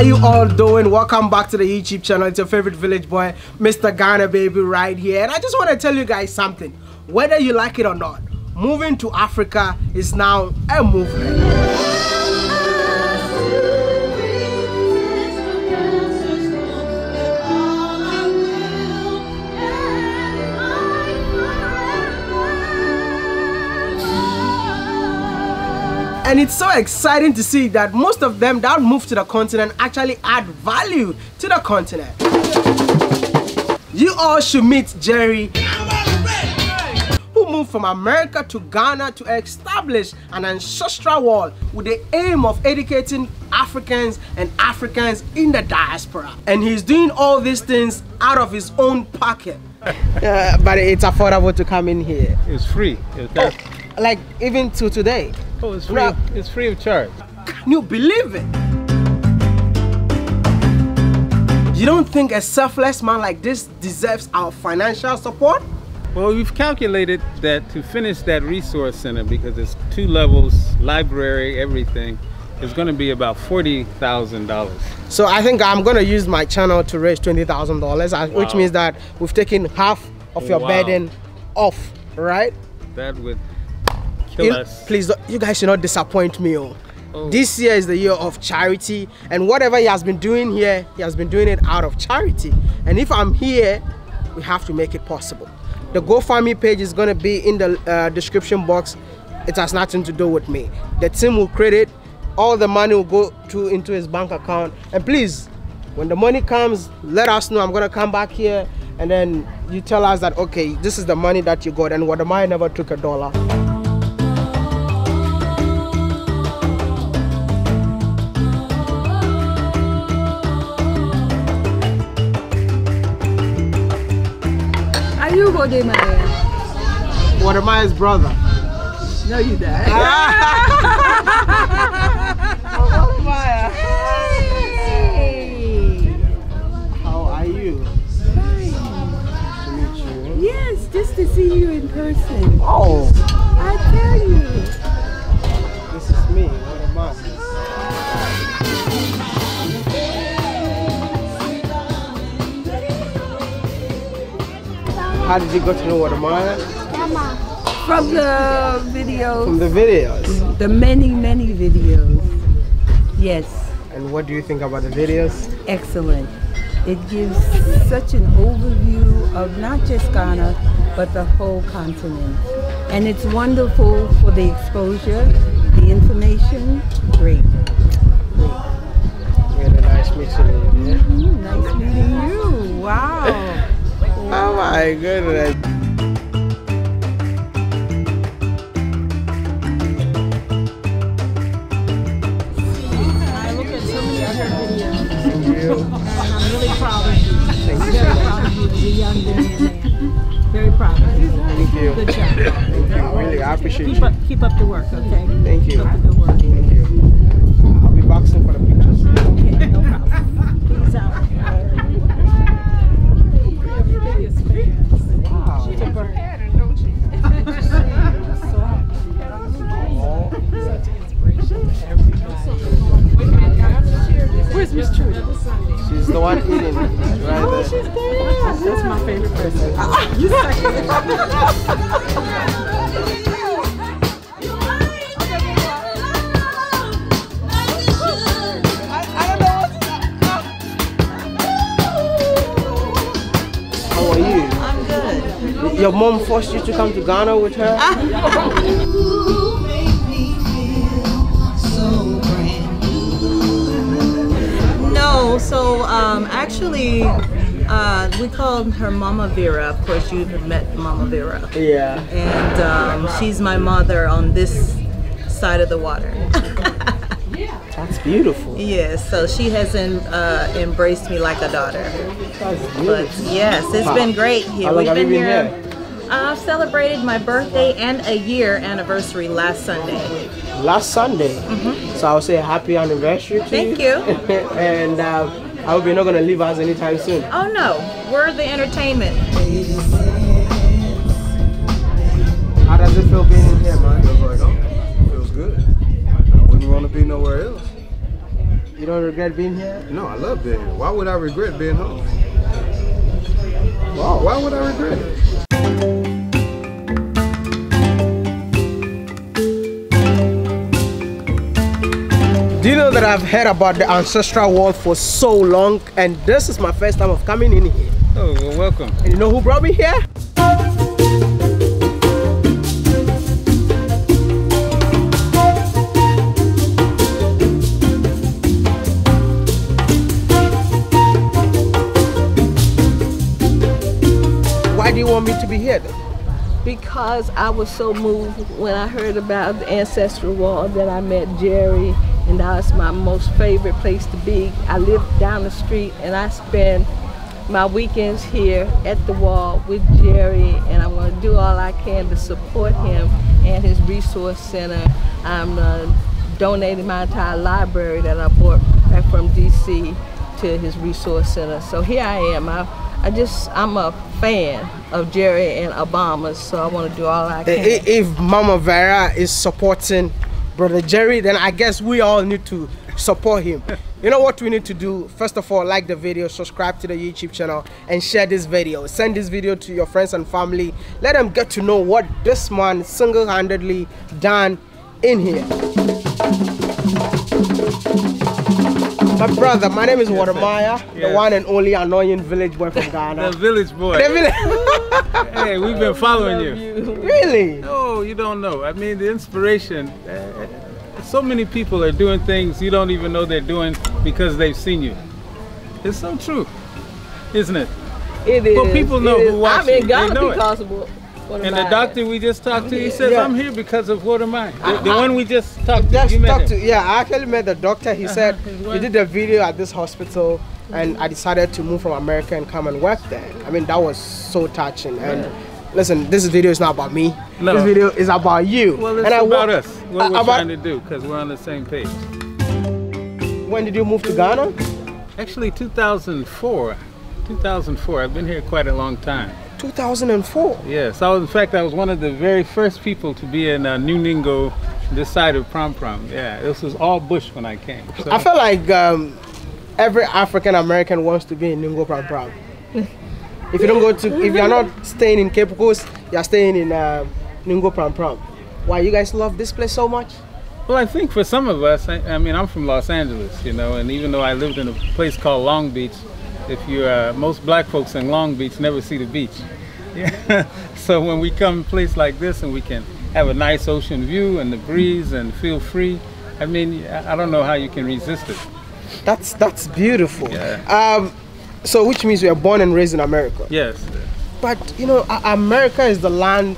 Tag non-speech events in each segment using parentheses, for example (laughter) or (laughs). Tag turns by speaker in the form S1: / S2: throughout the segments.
S1: are you all doing? Welcome back to the YouTube channel. It's your favorite village boy, Mr. Ghana Baby, right here. And I just want to tell you guys something. Whether you like it or not, moving to Africa is now a movement. And it's so exciting to see that most of them that move to the continent actually add value to the continent. You all should meet Jerry who moved from America to Ghana to establish an ancestral wall with the aim of educating Africans and Africans in the diaspora. And he's doing all these things out of his own pocket. (laughs) uh, but it's affordable to come in here.
S2: It's free.
S1: Oh, like even to today.
S2: Oh, it's free. it's free of charge.
S1: Can you believe it? You don't think a selfless man like this deserves our financial support?
S2: Well, we've calculated that to finish that resource center, because it's two levels, library, everything, is going to be about $40,000.
S1: So I think I'm going to use my channel to raise $20,000, uh, wow. which means that we've taken half of your wow. burden off, right?
S2: That would kill
S1: us. Please, you guys should not disappoint me. Oh. Oh. This year is the year of charity, and whatever he has been doing here, he has been doing it out of charity. And if I'm here, we have to make it possible. The GoFundMe page is going to be in the uh, description box. It has nothing to do with me. The team will credit, all the money will go to into his bank account. And please, when the money comes, let us know. I'm going to come back here and then you tell us that, okay, this is the money that you got, and Wodemaya never took a dollar.
S3: Wodemaya?
S1: Wodemaya's brother.
S3: No, you don't.
S1: Wodemaya. Ah. Hey. How are you?
S3: Fine.
S1: Nice to meet you.
S3: Yes, just to see you in person.
S1: Oh.
S3: I tell you.
S1: How did you go to know Wodemaya?
S3: From the videos.
S1: From the videos?
S3: The many, many videos. Yes.
S1: And what do you think about the videos?
S3: Excellent. It gives such an overview of not just Ghana, but the whole continent. And it's wonderful for the exposure, the information. Great. Great.
S1: Really nice meeting you.
S3: Mm -hmm. Nice meeting you. Wow.
S1: Oh my goodness.
S3: I look at so many other videos. Thank you. And I'm really proud of you. Very proud of you as a young. Very proud of you.
S1: Thank you.
S3: Good job.
S1: Thank you. Really, I appreciate
S3: keep
S1: you.
S3: Up, keep up the work, okay?
S1: Thank you.
S3: Keep up the work.
S1: Thank you. I'll be boxing for the pictures.
S3: Okay, no problem. Peace out.
S1: She's there.
S3: That's my favorite person. you (laughs)
S1: How are you?
S4: I'm good.
S1: Your mom forced you to come to Ghana with her? (laughs)
S4: No, so um, actually, uh, we called her Mama Vera. Of course, you've met Mama Vera.
S1: Yeah.
S4: And um, she's my mother on this side of the water. Yeah. (laughs)
S1: That's beautiful.
S4: Yes, so she has uh, embraced me like a daughter.
S1: That's beautiful.
S4: But yes, it's
S1: How-
S4: been great here.
S1: How
S4: We've been
S1: been
S4: here.
S1: here?
S4: I've celebrated my birthday and a year anniversary last Sunday.
S1: Last Sunday. So I'll say happy anniversary to
S4: Thank
S1: you.
S4: you. (laughs)
S1: and uh, I hope you're not going to leave us anytime soon.
S4: Oh no, we're the entertainment.
S1: How does it feel being in here, man?
S5: Feels like, oh, feels good. I wouldn't want to be nowhere else.
S1: You don't regret being here?
S5: No, I love being here. Why would I regret being home? Wow. Why would I regret it?
S1: Do you know that I've heard about the ancestral wall for so long and this is my first time of coming in here.
S2: Oh, well, welcome.
S1: And you know who brought me here? Why do you want me to be here then?
S6: because I was so moved when I heard about the ancestral wall that I met Jerry, and that's my most favorite place to be. I live down the street, and I spend my weekends here at the wall with Jerry, and I'm going to do all I can to support him and his resource center. I'm uh, donating my entire library that I bought back from DC to his resource center. So here I am. I, I just, I'm a fan of Jerry and Abomah, so I want to do all I
S1: I-
S6: can.
S1: If Mama Vera is supporting Brother Jerry, then I guess we all need to support him. You know what we need to do? First of all, like the video, subscribe to the YouTube channel, and share this video. Send this video to your friends and family. Let them get to know what this man single-handedly done in here. My brother, my name is Wodemaya, the one and only annoying village boy from (laughs) Ghana.
S2: The village boy.
S1: The village- (laughs)
S2: Hey, we've been (laughs) following you.
S1: really?
S2: No, you don't know. I mean, the inspiration. Uh, so many people are doing things you don't even know they're doing because they've seen you. It's so true, isn't it?
S6: It is.
S2: But people know who watch
S6: I'm in
S2: it. They
S6: Ghana
S2: know it.
S6: because what,
S2: And the doctor we just talked to, he says,
S1: Yeah.
S2: "I'm here because of what am I?" The, the one we just talked to.
S1: Just
S2: you met
S1: to yeah. I actually met the doctor. He uh-huh. said
S2: his
S1: he
S2: wife.
S1: did a video at this hospital, and I decided to move from America and come and work there. I mean that was so touching. And listen, this video is not about me.
S2: No.
S1: This video is about you.
S2: Well, it's
S1: and I
S2: about
S1: wa-
S2: us. What we're
S1: about-
S2: trying to do because we're on the same page.
S1: When did you move to Ghana?
S2: Actually, 2004. 2004. I've been here quite a long time.
S1: 2004.
S2: Yes, I was. In fact, I was one of the very first people to be in uh, New Ningo, this side of Prampram. Yeah, this was all bush when I came. So,
S1: I feel like um, every African American wants to be in Ningo Prampram. (laughs) if you don't go to, if you're not staying in Cape Coast, you're staying in uh, Ningo Prampram. Why you guys love this place so much?
S2: well, I think for some of us, I, I mean, I'm from Los Angeles, you know, and even though I lived in a place called Long Beach, if you're uh, most black folks in Long Beach never see the beach. Yeah. (laughs) so when we come to a place like this and we can have a nice ocean view and the breeze and feel free, I mean, I don't know how you can resist it.
S1: That's that's beautiful.
S2: Yeah.
S1: Um, so which means you were born and raised in America.
S2: Yes.
S1: But you know, America is the land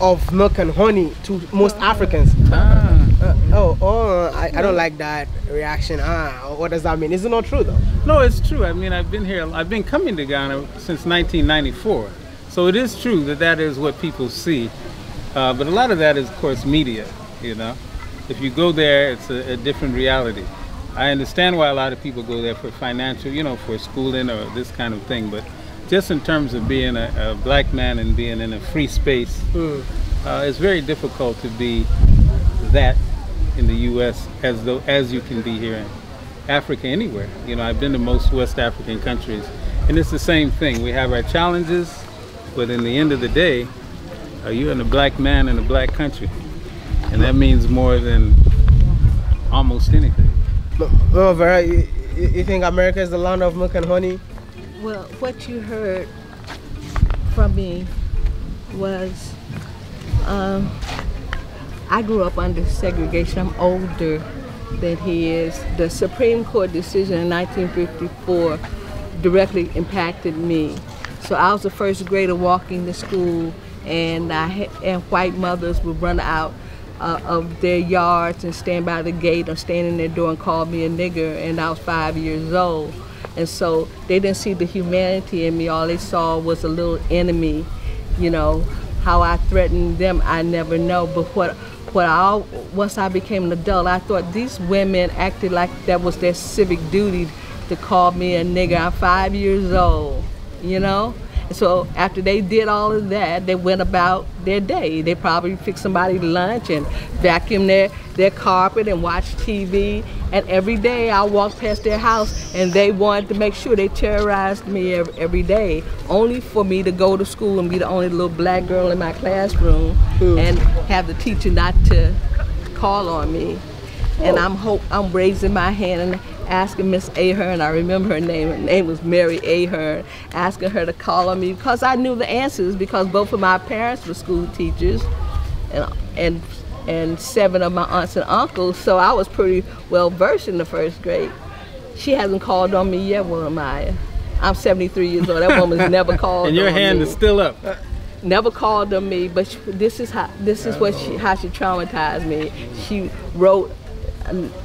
S1: of milk and honey to most Africans.
S2: Ah.
S1: Uh, oh, oh, I, I don't like that reaction. Ah, what does that mean? Is it not true though?
S2: No, it's true. I mean, I've been here, I've been coming to Ghana since 1994. So it is true that that is what people see. Uh, but a lot of that is, of course, media, you know. If you go there, it's a, a different reality. I understand why a lot of people go there for financial, you know, for schooling or this kind of thing. But just in terms of being a, a black man and being in a free space, uh, it's very difficult to be that in the U.S. as though as you can be here in Africa anywhere. You know, I've been to most West African countries, and it's the same thing. We have our challenges, but in the end of the day, uh, you're in a black man in a black country, and that means more than almost anything.
S1: Well, Vera, you, you you think America is the land of milk and honey?
S6: Well, what you heard from me was um, I grew up under segregation. I'm older than he is. The Supreme Court decision in 1954 directly impacted me. So I was the first grader walking to school, and I and white mothers would run out uh, of their yards and stand by the gate or stand in their door and call me a nigger, and I was five years old. And so they didn't see the humanity in me. All they saw was a little enemy. You know, how I threatened them, I never know. But what, what I once I became an adult, I thought these women acted like that was their civic duty to call me a nigger. I'm five years old, you know, So after they did all of that, they went about their day. They probably fixed somebody lunch and vacuumed their, their carpet and watched TV. And every day I walked past their house and they wanted to make sure they terrorized me every, every day, only for me to go to school and be the only little black girl in my classroom and have the teacher not to call on me. And oh. I'm hope I'm raising my hand and asking Miss Ahern, I remember her name, her name was Mary Ahern, asking her to call on me because I knew the answers because both of my parents were school teachers and and and seven of my aunts and uncles, so I was pretty well versed in the first grade. She hasn't called on me yet, Woman Maya. I'm 73 years old. That woman's (laughs) never called on me.
S2: And your hand
S6: me
S2: is still up.
S6: never called on me, but she, this is how this is what she how she traumatized me. She wrote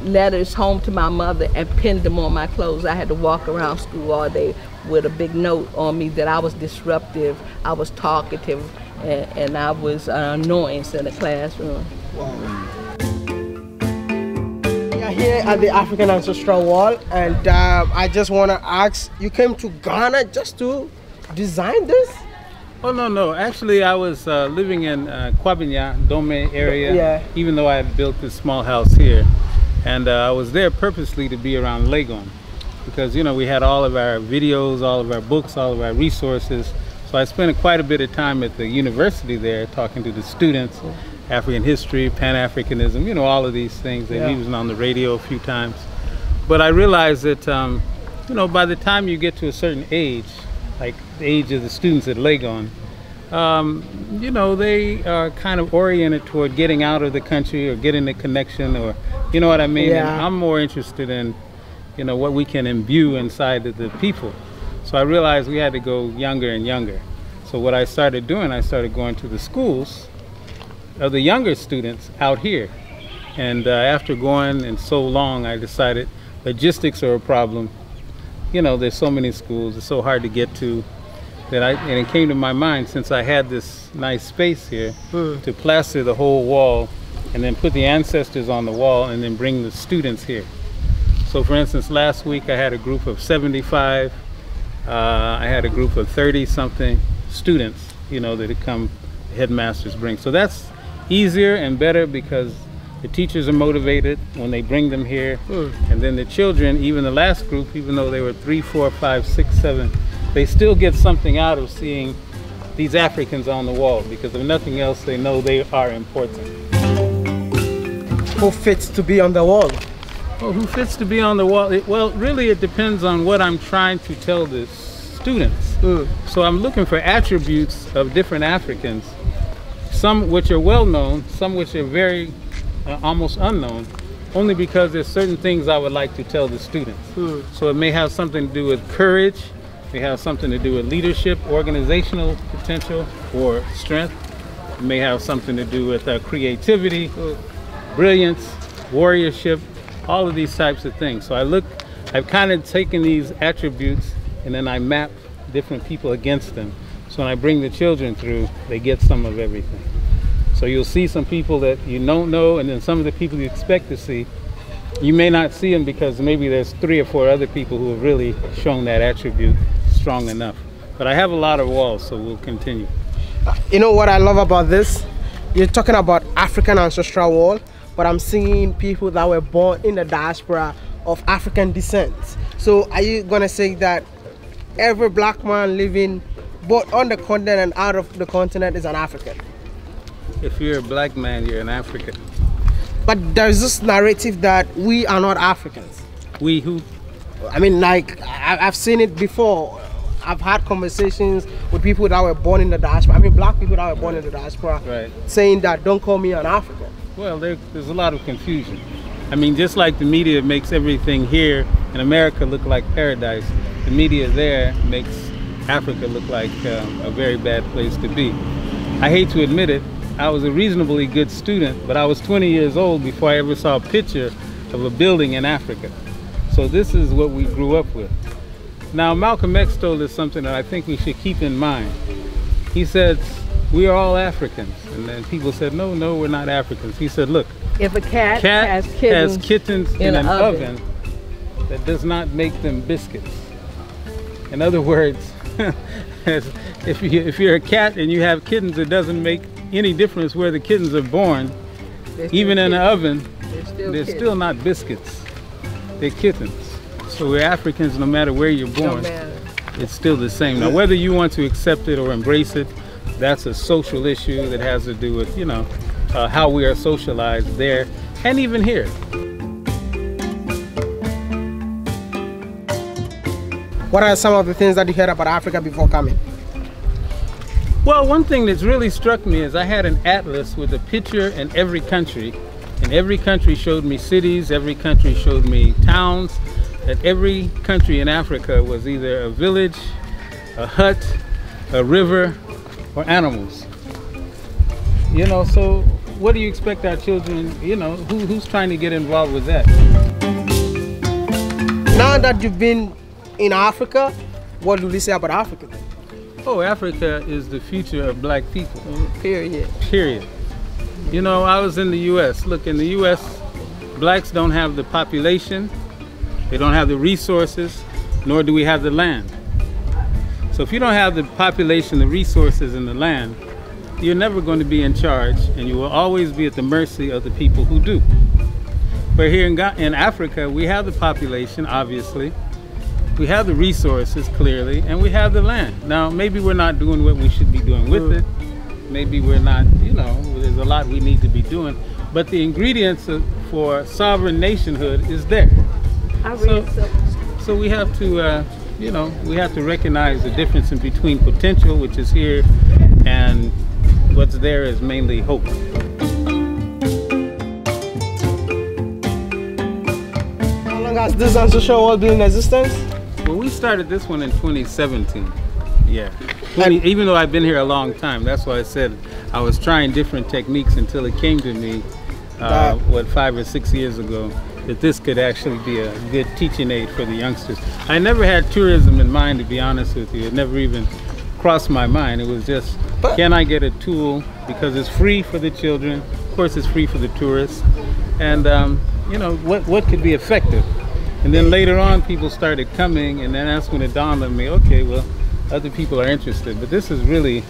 S6: letters home to my mother and pinned them on my clothes. I had to walk around school all day with a big note on me that I was disruptive, I was talkative, and, and I was an annoyance in the classroom.
S1: We are here at the African Ancestral Wall, and uh, I just want to ask you came to Ghana just to design this?
S2: Oh no no! Actually, I was uh, living in uh, Kwabenya, Dome area.
S1: Yeah.
S2: Even though I had built this small house here, and uh, I was there purposely to be around Legon, because you know we had all of our videos, all of our books, all of our resources. So I spent quite a bit of time at the university there, talking to the students, African history, Pan Africanism, you know, all of these things. They
S1: Yeah.
S2: used on the radio a few times. But I realized that, um, you know, by the time you get to a certain age, like the age of the students at Legon, um, you know, they are kind of oriented toward getting out of the country or getting a connection or, you know what I mean? And
S1: Yeah.
S2: I'm more interested in, you know, what we can imbue inside of the people. So I realized we had to go younger and younger. So what I started doing, I started going to the schools of the younger students out here. And uh, after going and so long, I decided logistics are a problem. You know, there's so many schools, it's so hard to get to that I, and it came to my mind since I had this nice space here to plaster the whole wall and then put the ancestors on the wall and then bring the students here. So for instance, last week I had a group of 75, uh, I had a group of 30 something students, you know, that had come, headmasters bring. So that's easier and better because the teachers are motivated when they bring them here. And then the children, even the last group, even though they were three, four, five, six, seven, they still get something out of seeing these Africans on the wall because if nothing else, they know they are important.
S1: Who fits to be on the wall?
S2: Well, who fits to be on the wall? It, well, really, it depends on what I'm trying to tell the students. So I'm looking for attributes of different Africans, some which are well known, some which are very uh, almost unknown, only because there's certain things I would like to tell the students. So it may have something to do with courage, may have something to do with leadership, organizational potential, or strength. It may have something to do with uh, creativity, brilliance, warriorship, all of these types of things. So I look, I've kind of taken these attributes and then I map different people against them. So when I bring the children through, they get some of everything. So you'll see some people that you don't know, and then some of the people you expect to see, you may not see them because maybe there's three or four other people who have really shown that attribute strong enough. But I have a lot of walls, so we'll continue.
S1: You know what I love about this? You're talking about African ancestral wall, but I'm seeing people that were born in the diaspora of African descent. So are you gonna say that every black man living both on the continent and out of the continent is an African?
S2: If you're a black man, you're an African.
S1: But there's this narrative that we are not Africans.
S2: We who
S1: I mean, like I've seen it before. I've had conversations with people that were born in the diaspora. I mean, black people that were born in the diaspora,
S2: Right.
S1: saying that don't call me an African.
S2: Well, there, there's a lot of confusion. I mean, just like the media makes everything here in America look like paradise, the media there makes Africa look like uh, a very bad place to be. I hate to admit it, I was a reasonably good student, but I was 20 years old before I ever saw a picture of a building in Africa. So this is what we grew up with. Now, Malcolm X told us something that I think we should keep in mind. He said, we are all Africans. And then people said, no, no, we're not Africans. He said, look,
S6: If a cat,
S2: cat
S6: has kittens,
S2: has kittens in,
S6: in
S2: an oven.
S6: oven.
S2: that does not make them biscuits. In other words, (laughs) if you if you're a cat and you have kittens, it doesn't make any difference where the kittens are born. Even in an oven,
S6: They're still
S2: they're still not biscuits. They're kittens. So we're Africans, no matter where you're born, it's still the same. Now, whether you want to accept it or embrace it, that's a social issue that has to do with you know uh, how we are socialized there and even here.
S1: What are some of the things that you heard about Africa before coming?
S2: Well, one thing that's really struck me is I had an atlas with a picture in every country, and every country showed me cities, every country showed me towns, that every country in Africa was either a village, a hut, a river, or animals. You know, so what do you expect our children, you know, who, who's trying to get involved with that?
S1: Now that you've been in Africa, what do you say about Africa?
S2: Oh, Africa is the future of black people.
S6: Period.
S2: period. You know, I was in the U.S. Look, in the U.S., blacks don't have the population, they don't have the resources, nor do we have the land. So if you don't have the population, the resources, and the land, you're never going to be in charge, and you will always be at the mercy of the people who do. But here in, in Africa, we have the population, obviously. We have the resources, clearly, and we have the land. Now, maybe we're not doing what we should be doing with it. Maybe we're not, you know, there's a lot we need to be doing. But the ingredients for sovereign nationhood is there.
S6: I
S2: So-
S6: read.
S2: So we have to, uh, you know, we have to recognize the difference in between potential, which is here, and what's there is mainly hope.
S1: How long has this ancestral wall been in existence?
S2: Well, we started this one in 2017. Yeah. 20, even though I've been here a long time, that's why I said I was trying different techniques until it came to me, uh, what, five or six years ago, that this could actually be a good teaching aid for the youngsters. I never had tourism in mind, to be honest with you. It never even crossed my mind. It was just,
S1: But-
S2: can I get a tool? Because it's free for the children. Of course, it's free for the tourists. And, um, you know, what, what could be effective? And then later on, people started coming, and then that's when it dawned on me, okay, well, other people are interested. But this is really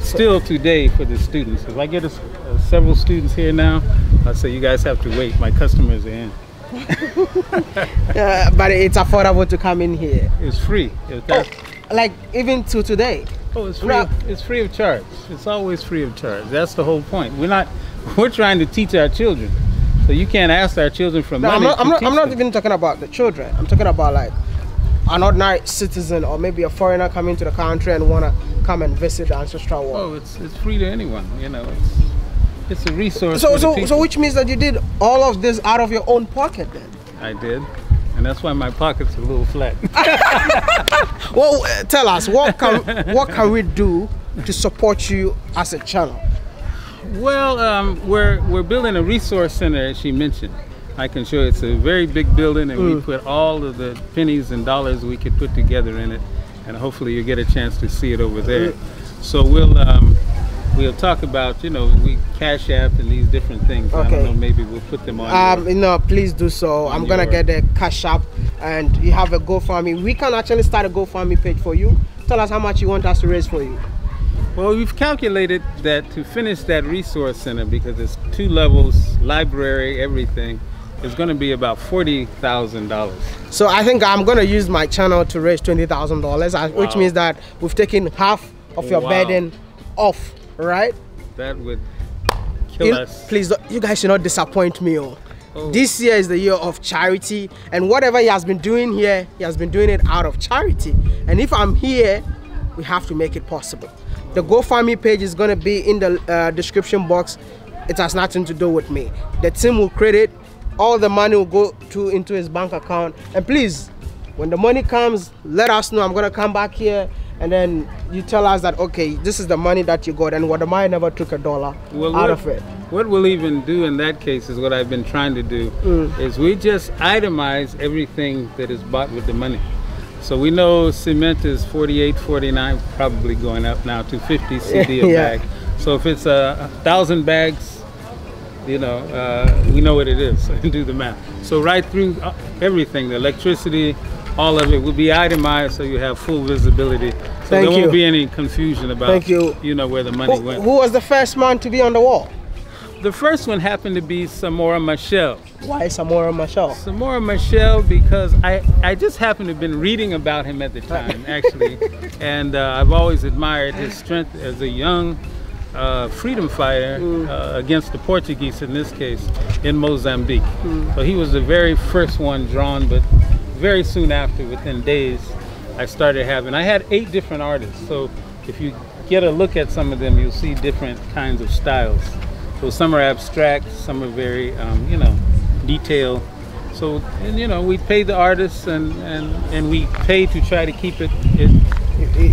S2: still today for the students. If I get a uh, several students here now, I say, you guys have to wait. My customers are in. (laughs)
S1: Uh, but it's affordable to come in here.
S2: It's free. That,
S1: Like even to today.
S2: oh, it's free. It's free of charge. It's always free of charge. That's the whole point. We're not. (laughs) We're trying to teach our children. So you can't ask our children for
S1: No,
S2: money.
S1: I'm not. I'm not, I'm not even talking about the children. I'm talking about like an ordinary citizen or maybe a foreigner coming to the country and wanna come and visit the ancestral wall.
S2: Oh, it's it's free to anyone. You know, it's it's a resource.
S1: so, so, so which means that you did all of this out of your own pocket then?
S2: I did, and that's why my pockets are a little flat. (laughs)
S1: Well, uh, tell us what can what can we do to support you as a channel?
S2: Well, um, we're we're building a resource center, as she mentioned. I can show you. It's a very big building, and we put all of the pennies and dollars we could put together in it, and hopefully you get a chance to see it over there. So we'll um, we'll talk about you know we cash app and these different things. I
S1: Okay.
S2: don't know. Maybe we'll put them on.
S1: Um,
S2: your-
S1: you know, please do so. I'm gonna
S2: your-
S1: get the cash app, and you have a GoFundMe. We can actually start a GoFundMe page for you. Tell us how much you want us to raise for you.
S2: Well, we've calculated that to finish that resource center, because it's two levels, library, everything, is going to be about forty thousand dollars.
S1: So I think I'm gonna use my channel to raise twenty thousand dollars, which means that we've taken half of your
S2: Wow.
S1: burden off, right?
S2: That would kill
S1: You-
S2: us.
S1: please, don't- you guys should not disappoint me. Oh.
S2: Oh.
S1: This year is the year of charity, and whatever he has been doing here, he has been doing it out of charity. And if I'm here, we have to make it possible. The GoFundMe page is going to be in the uh, description box. It has nothing to do with me. The team will credit, all the money will go to into his bank account. And please, when the money comes, let us know. I'm going to come back here. And then you tell us that okay, this is the money that you got, and Wodemaya never took a dollar
S2: Well,
S1: out
S2: what,
S1: of it.
S2: what we'll even do in that case is what I've been trying to do is we just itemize everything that is bought with the money. So we know cement is 48, 49, probably going up now to 50 (laughs) cedi a
S1: Yeah.
S2: bag. So if it's a, a thousand bags, you know, uh, we know what it is. And (laughs) do the math. So right through uh, everything, the electricity, all of it will be itemized so you have full visibility. So
S1: Thank
S2: there
S1: you.
S2: won't be any confusion about
S1: Thank you.
S2: you know where the money
S1: Who,
S2: went.
S1: who was the first man to be on the wall?
S2: The first one happened to be Samora Machel.
S1: Why Samora Machel?
S2: Samora Machel because I, I just happened to have been reading about him at the time, actually. (laughs) and uh, I've always admired his strength as a young uh, freedom fighter uh, against the Portuguese, in this case, in Mozambique. So he was the very first one drawn, but very soon after, within days, I started having, I had eight different artists. So if you get a look at some of them, you'll see different kinds of styles. So some are abstract, some are very, um, you know, detailed. So, and, you know, we pay the artists and, and, and we pay to try to keep it, it,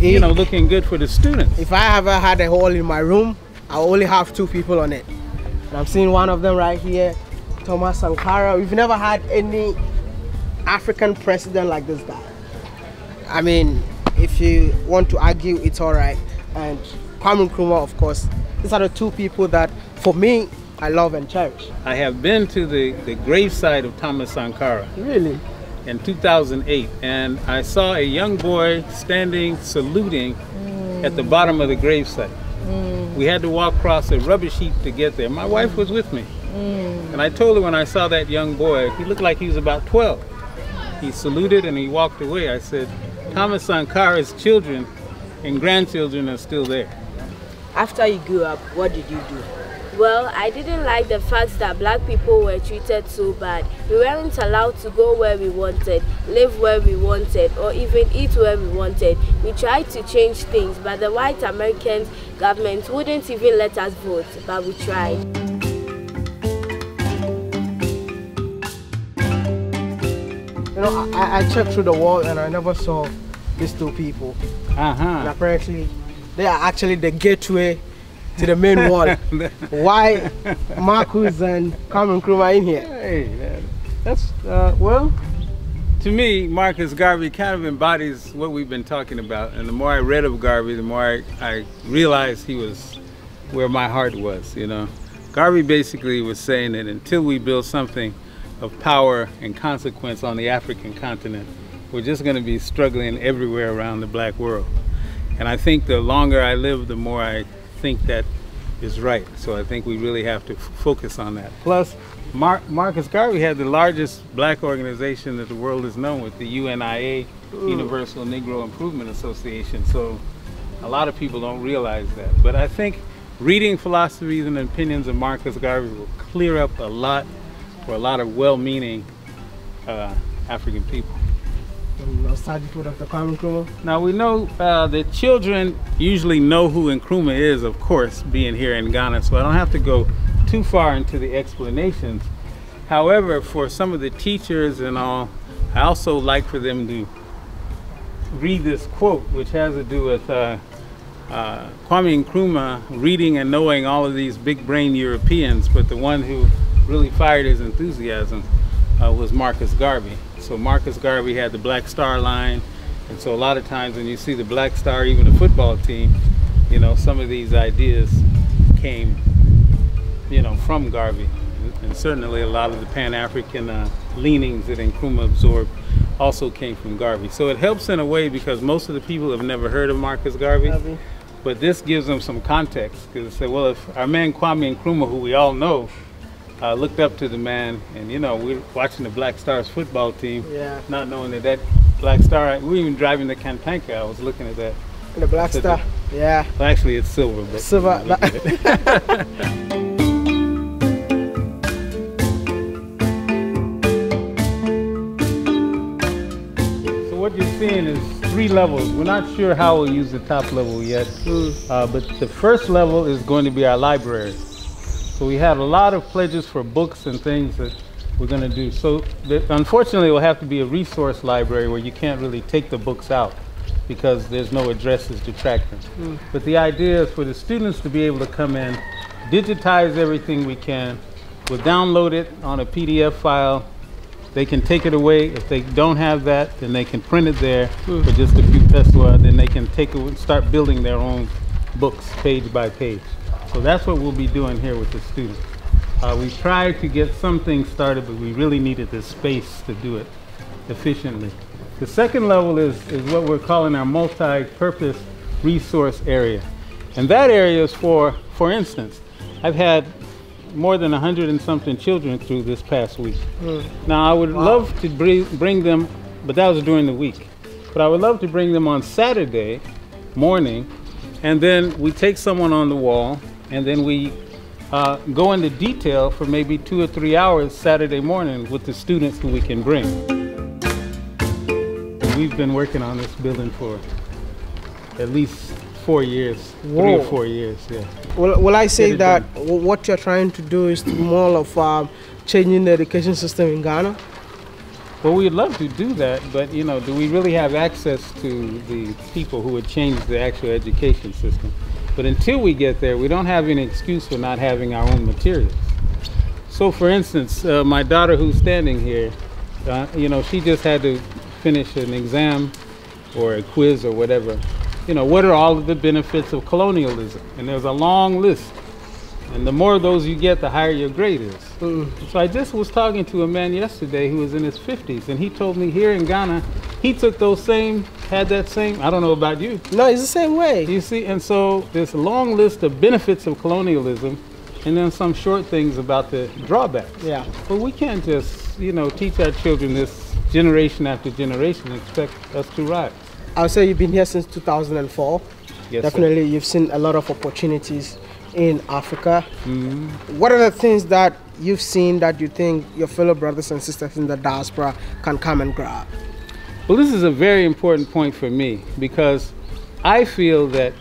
S2: you know, looking good for the students.
S1: If I ever had a hall in my room, I only have two people on it. And I'm seeing one of them right here, Thomas Sankara. We've never had any African president like this guy. I mean, if you want to argue, it's all right. And Kwame Nkrumah, of course, these are the two people that, for me, I love and cherish.
S2: I have been to the, the graveside of Thomas Sankara
S1: Really?
S2: in 2008 and I saw a young boy standing saluting at the bottom of the gravesite. We had to walk across a rubbish heap to get there. My wife was with me. Mm. And I told her when I saw that young boy, he looked like he was about 12. He saluted and he walked away. I said, Thomas Sankara's children and grandchildren are still there.
S7: After you grew up, what did you do?
S8: Well, I didn't like the fact that black people were treated so bad. We weren't allowed to go where we wanted, live where we wanted, or even eat where we wanted. We tried to change things, but the white American government wouldn't even let us vote, but we tried.
S1: You know, I, I checked through the wall and I never saw these two people.
S2: Uh-huh.
S1: And apparently, they are actually the gateway to the main wall. (laughs) Why Marcus and Kwame Nkrumah are in here?
S2: Hey, that- that's, uh, well, to me, Marcus Garvey kind of embodies what we've been talking about. And the more I read of Garvey, the more I, I realized he was where my heart was, you know. Garvey basically was saying that until we build something of power and consequence on the African continent, we're just going to be struggling everywhere around the black world. And I think the longer I live, the more I think that is right. So I think we really have to f- focus on that. Plus, Mar- Marcus Garvey had the largest black organization that the world has known with the UNIA, Universal Negro Improvement Association. So a lot of people don't realize that. But I think reading philosophies and opinions of Marcus Garvey will clear up a lot for a lot of well-meaning uh, African people.
S1: Dr. Kwame Nkrumah.
S2: Now we know uh, that children usually know who Nkrumah is, of course, being here in Ghana, so I don't have to go too far into the explanations. However, for some of the teachers and all, I also like for them to read this quote, which has to do with uh, uh, Kwame Nkrumah reading and knowing all of these big brain Europeans, but the one who really fired his enthusiasm uh, was Marcus Garvey. So Marcus Garvey had the Black Star line, and so a lot of times when you see the Black Star, even a football team, you know, some of these ideas came, you know, from Garvey. And certainly a lot of the Pan-African uh, leanings that Nkrumah absorbed also came from Garvey. So it helps in a way because most of the people have never heard of Marcus Garvey.
S1: Garvey.
S2: But this gives them some context because they say, well, if our man Kwame Nkrumah, who we all know, uh, looked up to the man, and you know, we're watching the Black Stars football team,
S1: Yeah.
S2: not knowing that that Black Star, we were even driving the Kantanka, I was looking at that.
S1: And the Black Star. Yeah.
S2: Well, actually, it's silver, but
S1: Silver. (laughs)
S2: So what you're seeing is three levels. We're not sure how we'll use the top level yet, uh, but the first level is going to be our library. So we have a lot of pledges for books and things that we're going to do. So unfortunately, it will have to be a resource library where you can't really take the books out because there's no addresses to track them. Hmm. But the idea is for the students to be able to come in, digitize everything we can, we'll download it on a PDF file, they can take it away. If they don't have that, then they can print it there hmm. for just a few pesos. Then they can take it, start building their own books page by page. So that's what we'll be doing here with the students. Uh, we tried to get something started, but we really needed the space to do it efficiently. The second level is, is what we're calling our multi-purpose resource area. And that area is for, for instance, I've had more than 100 and something children through this past week. Mm. Now, I would wow. love to bring, bring them, but that was during the week. But I would love to bring them on Saturday morning, and then we take someone on the wall, and then we uh, go into detail for maybe two or three hours Saturday morning with the students who we can bring. We've been working on this building for at least four years, Whoa. three or four years, yeah.
S1: Well, will I say that done. what you're trying to do is more of um, changing the education system in Ghana?
S2: Well, we'd love to do that, but you know, do we really have access to the people who would change the actual education system? But until we get there, we don't have any excuse for not having our own materials. So, for instance, uh, my daughter who's standing here, uh, you know, she just had to finish an exam or a quiz or whatever you know, what are all of the benefits of colonialism? And there's a long list. And the more of those you get, the higher your grade is. Mm. So I just was talking to a man yesterday who was in his 50s, and he told me here in Ghana, he took those same, had that same, I don't know about you.
S1: No, it's the same way.
S2: You see, and so there's a long list of benefits of colonialism, and then some short things about the drawbacks.
S1: Yeah.
S2: But we can't just, you know, teach our children this generation after generation and expect us to rise.
S1: I would say you've been here since 2004. Yes, Definitely, sir. you've seen a lot of opportunities in Africa. Mm-hmm. What are the things that you've seen that you think your fellow brothers and sisters in the diaspora can come and grab?
S2: Well, this is a very important point for me because I feel that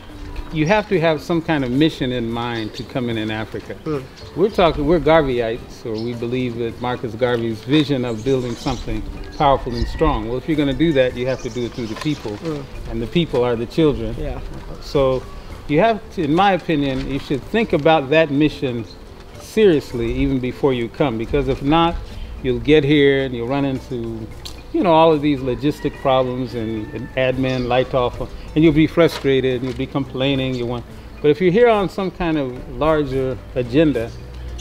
S2: you have to have some kind of mission in mind to come in in Africa. Mm. We're talking, we're Garveyites, or we believe that Marcus Garvey's vision of building something powerful and strong. Well, if you're going to do that, you have to do it through the people, mm. and the people are the children.
S1: Yeah.
S2: So you have to, in my opinion, you should think about that mission seriously even before you come, because if not, you'll get here and you'll run into you know, all of these logistic problems and, and admin, light off, and you'll be frustrated and you'll be complaining. You want, but if you're here on some kind of larger agenda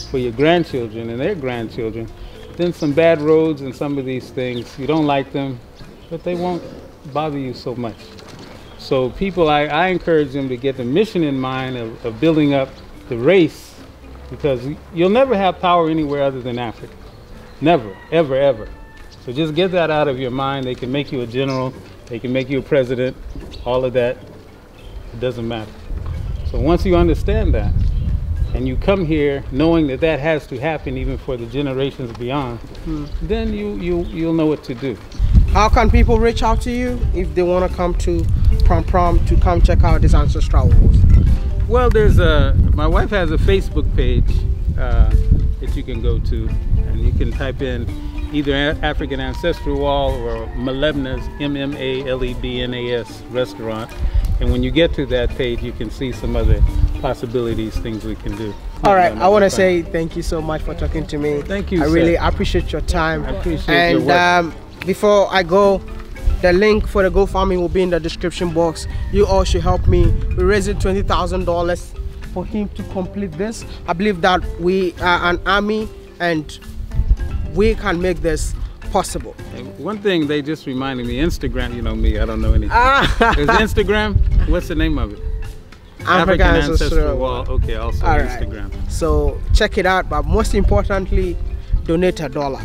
S2: for your grandchildren and their grandchildren, then some bad roads and some of these things, you don't like them, but they won't bother you so much. So people, I, I encourage them to get the mission in mind of, of building up the race because you'll never have power anywhere other than Africa. Never, ever, ever. So just get that out of your mind. They can make you a general, they can make you a president, all of that. It doesn't matter. So once you understand that, and you come here knowing that that has to happen even for the generations beyond, hmm. then you, you, you'll know what to do.
S1: How can people reach out to you if they want to come to Prampram to come check out this ancestral wars?
S2: Well, there's a, my wife has a Facebook page uh, that you can go to, and you can type in either African Ancestral Wall or Malebna's M-M-A-L-E-B-N-A-S restaurant. And when you get to that page, you can see some other possibilities, things we can do.
S1: All right, I want to say thank you so much for talking to me.
S2: Thank you.
S1: I
S2: sir.
S1: really appreciate your time.
S2: I appreciate
S1: and,
S2: your work.
S1: Um, before I go, the link for the GoFundMe will be in the description box. You all should help me. Twenty thousand dollars for him to complete this. I believe that we are an army and we can make this possible.
S2: one thing they just reminded me, Instagram, you know me, I don't know anything. (laughs) Ah. Is Instagram, what's the name of it?
S1: African, African Ancestral
S2: Wall. Okay, also Instagram.
S1: So check it out, but most importantly, donate a dollar.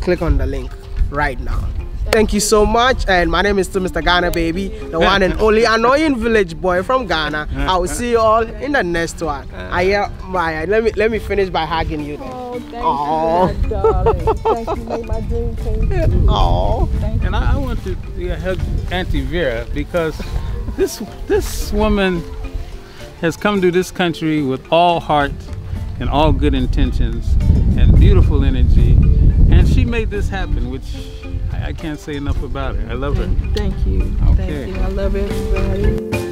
S1: Click on the link right now. Thank you so much. And my name is still Mr. Ghana Baby, the one and only annoying village boy from Ghana. I will see you all in the next one. I hear my let me let me finish by hugging you then.
S6: Oh, thank Aww. you, darling. Thank you, made my dream came true.
S1: Oh.
S2: And I, I want to hug Auntie Vera because this this woman has come to this country with all heart and all good intentions and beautiful energy. And she made this happen, which I, can't say enough about it. I love
S6: thank,
S2: her.
S6: Thank you. Okay. Thank you. I love everybody.